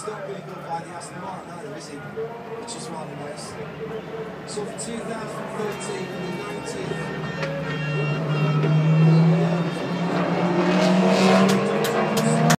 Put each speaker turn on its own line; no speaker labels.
it's not really good by the Aston Martin either, is it? Which is rather nice. So for 2013,